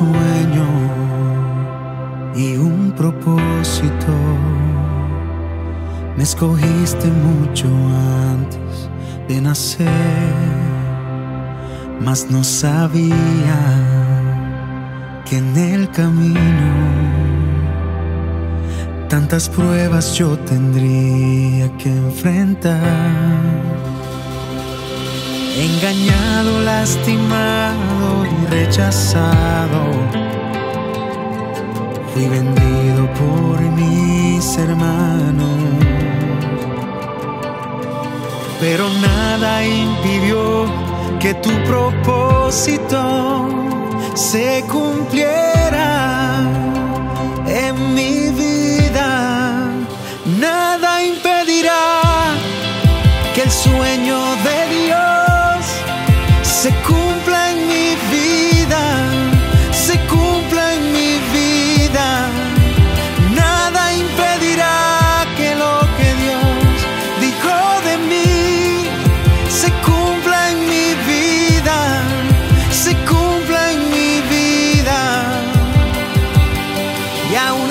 sueño y un propósito. Me escogiste mucho antes de nacer, mas no sabía que en el camino tantas pruebas yo tendría que enfrentar engañado, lastimado y rechazado. Fui vendido por mis hermanos, pero nada impidió que tu propósito se cumpliera en mi vida.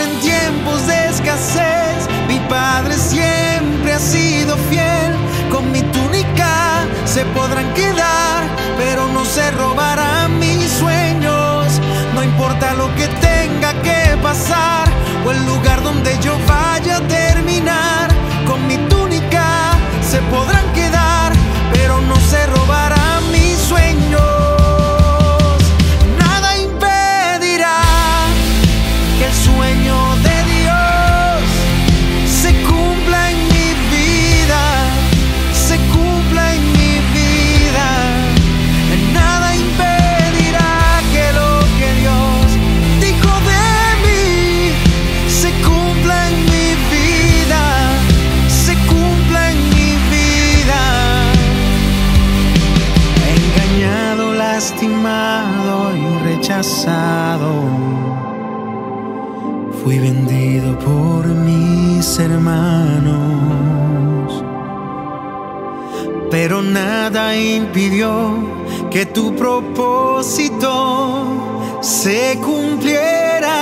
En tiempos de escasez, mi Padre siempre ha sido fiel. Con mi túnica se podrán quedar pero no se robarán mis sueños. No importa lo que tenga que pasar o el lugar donde yo vaya a terminar. Con mi túnica se podrán Fui vendido por mis hermanos, pero nada impidió que tu propósito se cumpliera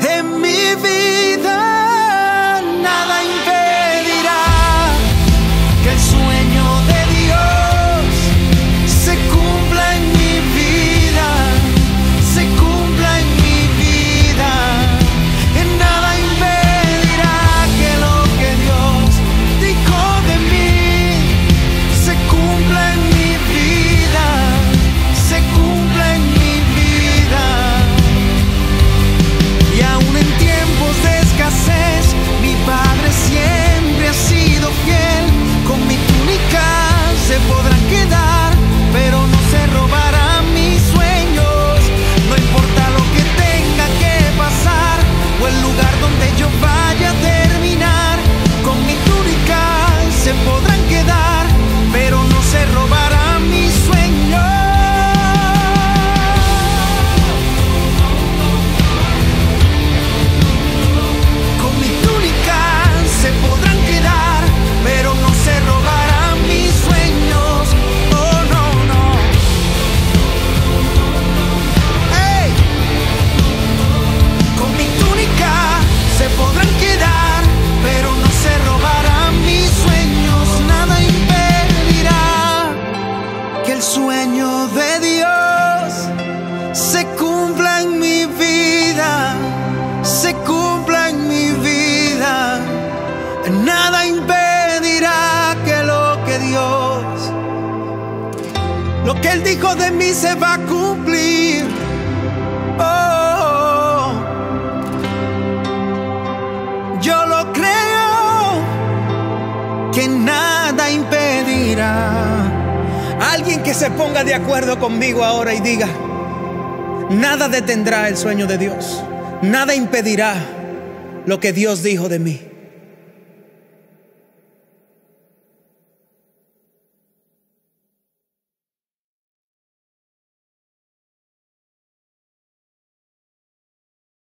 en mi vida. Se podrán lo que Él dijo de mí se va a cumplir. Oh, yo lo creo que nada impedirá. Alguien que se ponga de acuerdo conmigo ahora y diga, nada detendrá el sueño de Dios, nada impedirá lo que Dios dijo de mí.